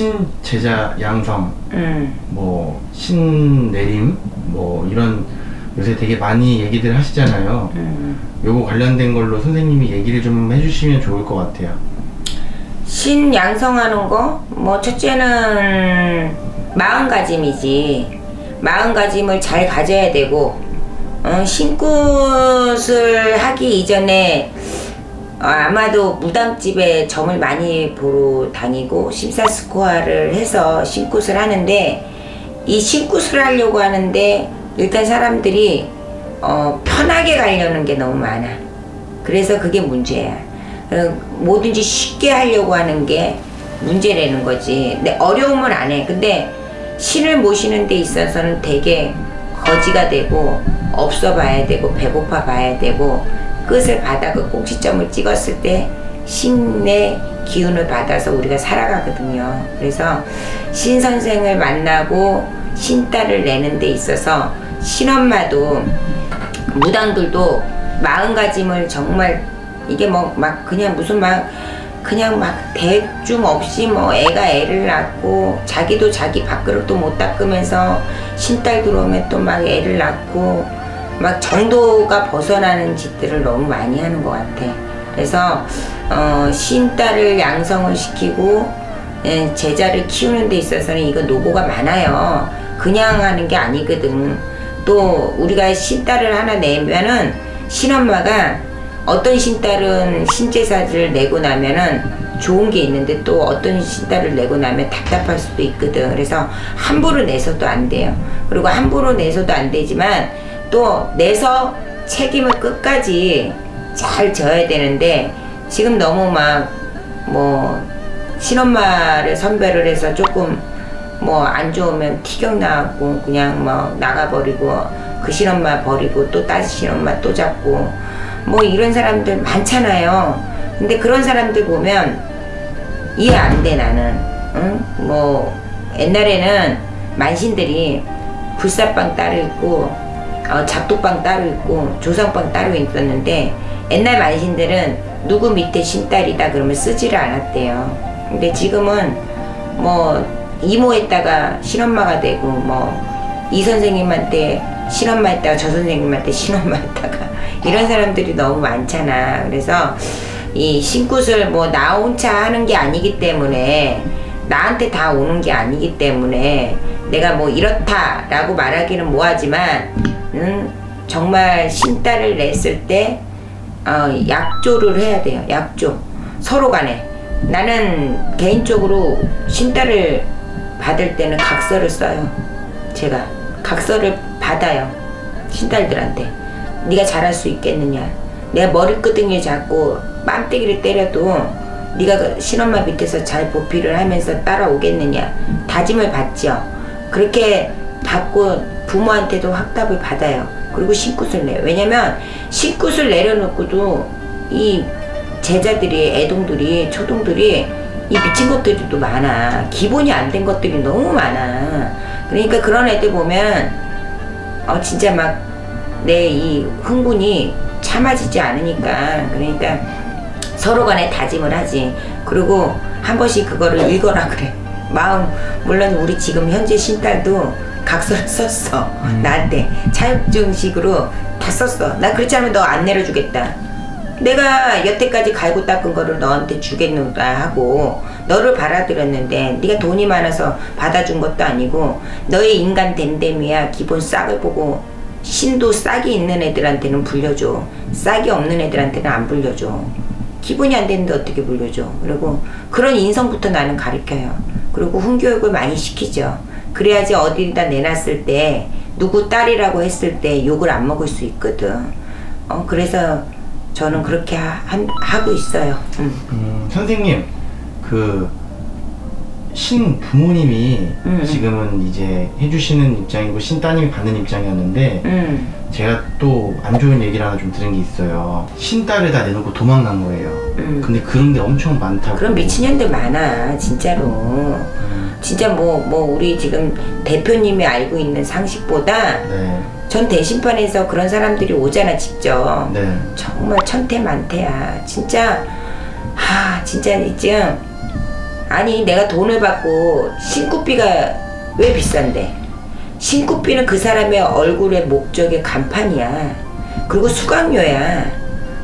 신제자 양성, 음. 뭐 신내림, 뭐 이런 요새 되게 많이 얘기들 하시잖아요. 음. 요거 관련된 걸로 선생님이 얘기를 좀 해주시면 좋을 것 같아요. 신 양성하는 거? 뭐 첫째는 마음가짐이지. 마음가짐을 잘 가져야 되고 어, 신굿을 하기 이전에 어, 아마도 무당집에 점을 많이 보러 다니고 심사스코어를 해서 신굿을 하는데 이 신굿을 하려고 하는데 일단 사람들이 어, 편하게 가려는 게 너무 많아. 그래서 그게 문제야. 어, 뭐든지 쉽게 하려고 하는 게 문제라는 거지. 근데 어려움은 안 해. 근데 신을 모시는 데 있어서는 되게 거지가 되고 없어 봐야 되고 배고파 봐야 되고 끝을 받아 그 꼭지점을 찍었을 때 신의 기운을 받아서 우리가 살아가거든요. 그래서 신 선생을 만나고 신딸을 내는 데 있어서 신엄마도 무당들도 마음가짐을 정말 이게 뭐 막 그냥 무슨 막 그냥 막 대중 없이 뭐 애가 애를 낳고 자기도 자기 밥그릇도 못 닦으면서 신딸 들어오면 또 막 애를 낳고 막 정도가 벗어나는 짓들을 너무 많이 하는 것 같아. 그래서 어, 신딸을 양성을 시키고 예, 제자를 키우는 데 있어서는 이거 노고가 많아요. 그냥 하는 게 아니거든. 또 우리가 신딸을 하나 내면은 신엄마가 어떤 신딸은 신제사를 내고 나면은 좋은 게 있는데 또 어떤 신딸을 내고 나면 답답할 수도 있거든. 그래서 함부로 내서도 안 돼요. 그리고 함부로 내서도 안 되지만 또 내서 책임을 끝까지 잘 져야 되는데 지금 너무 막 뭐 신엄마를 선별을 해서 조금 뭐 안 좋으면 티격 나고 그냥 뭐 나가버리고 그 신엄마 버리고 또 다른 신엄마 또 잡고 뭐 이런 사람들 많잖아요. 근데 그런 사람들 보면 이해 안 돼 나는. 응? 뭐 옛날에는 만신들이 불사빵 따로 있고 어, 잡독빵 따로 있고 조상빵 따로 있었는데 옛날 만신들은 누구 밑에 신딸이다 그러면 쓰지를 않았대요. 근데 지금은 뭐 이모했다가 신엄마가 되고 뭐 이 선생님한테 신엄마 했다가 저 선생님한테 신엄마 했다가 이런 사람들이 너무 많잖아. 그래서 이 신굿을 뭐 나 혼자 하는 게 아니기 때문에 나한테 다 오는 게 아니기 때문에 내가 뭐 이렇다라고 말하기는 뭐하지만 음, 정말 신딸을 냈을 때 어, 약조를 해야 돼요. 약조 서로 간에 나는 개인적으로 신딸을 받을 때는 각서를 써요. 제가 각서를 받아요. 신딸들한테 네가 잘할 수 있겠느냐. 내가 머리끄댕이 잡고 빰때기를 때려도 네가 그 신엄마 밑에서 잘 보필을 하면서 따라오겠느냐. 다짐을 받죠. 그렇게 받고 부모한테도 확답을 받아요. 그리고 신굿을 내요. 왜냐면 신굿을 내려놓고도 이 제자들이 애동들이 초동들이 이 미친 것들이 또 많아. 기본이 안 된 것들이 너무 많아. 그러니까 그런 애들 보면 어 진짜 막 내 이 흥분이 참아지지 않으니까 그러니까 서로 간에 다짐을 하지. 그리고 한 번씩 그거를 읽어라 그래. 마음. 물론 우리 지금 현재 신딸도 각서를 썼어. 나한테 자격증식으로 다 썼어. 나 그렇지 않으면 너 안 내려주겠다. 내가 여태까지 갈고 닦은 거를 너한테 주겠는가 하고 너를 받아들였는데 네가 돈이 많아서 받아준 것도 아니고 너의 인간 댐댐이야. 기본 싹을 보고 신도 싹이 있는 애들한테는 불려줘. 싹이 없는 애들한테는 안 불려줘. 기본이 안 되는데 어떻게 불려줘? 그리고 그런 인성부터 나는 가르쳐요 그리고 훈교육을 많이 시키죠. 그래야지 어디다 내놨을 때 누구 딸이라고 했을 때 욕을 안 먹을 수 있거든. 어 그래서 저는 그렇게 하, 고 있어요. 음. 음, 선생님 그 신 부모님이 음. 지금은 이제 해주시는 입장이고 신 따님이 받는 입장이었는데 음. 제가 또 안 좋은 얘기를 하나 좀 들은 게 있어요. 신 딸을 다 내놓고 도망간 거예요. 음. 근데 그런 게 엄청 많다고. 그런 미친년들 많아 진짜로 음, 진짜 뭐뭐 우리 지금 대표님이 알고 있는 상식보다 네, 전 대신판에서 그런 사람들이 오잖아 직접 네, 정말 천태만태야 진짜 하 진짜 이제 아니 내가 돈을 받고 신고비가 왜 비싼데? 신고비는 그 사람의 얼굴의 목적의 간판이야. 그리고 수강료야.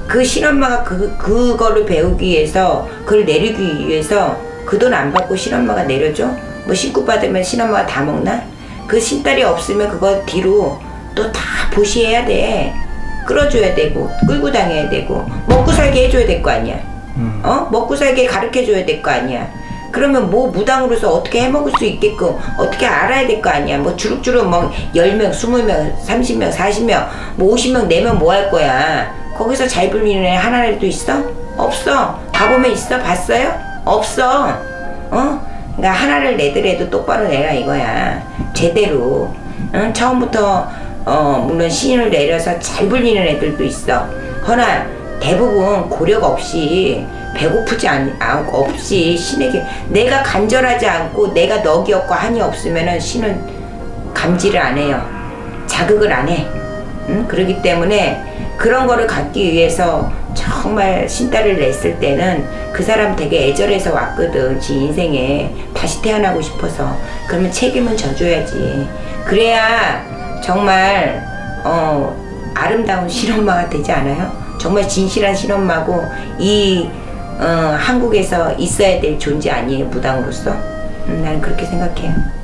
그 신엄마가 그 그거를 배우기 위해서 그걸 내리기 위해서 그 돈 안 받고 신엄마가 내려줘? 뭐 신고 받으면 신엄마가 다 먹나? 그 신딸이 없으면 그거 뒤로 또 다 보시해야 돼. 끌어줘야 되고 끌고 다녀야 되고 먹고 살게 해줘야 될 거 아니야. 음. 어? 먹고 살게 가르쳐 줘야 될 거 아니야. 그러면 뭐 무당으로서 어떻게 해 먹을 수 있게끔 어떻게 알아야 될 거 아니야. 뭐 주룩주룩 뭐 10명, 20명, 30명, 40명, 뭐 50명 내면 뭐 할 거야. 거기서 잘 불리는 애 하나라도 있어? 없어. 가보면 있어? 봤어요? 없어. 어? 그러니까 하나를 내더라도 똑바로 내라 이거야. 제대로. 응? 처음부터 어 물론 신을 내려서 잘 불리는 애들도 있어. 허나 대부분 고력 없이 배고프지 않, 않고 없이 신에게 내가 간절하지 않고 내가 넋이 없고 한이 없으면은 신은 감지를 안 해요. 자극을 안 해. 응? 그렇기 때문에 그런 거를 갖기 위해서 정말 신딸을 냈을 때는 그 사람 되게 애절해서 왔거든. 지 인생에 다시 태어나고 싶어서. 그러면 책임은 져줘야지. 그래야 정말 어 아름다운 신엄마가 되지 않아요? 정말 진실한 신엄마고 이 어, 한국에서 있어야 될 존재 아니에요 무당으로서? 음, 나는 그렇게 생각해요.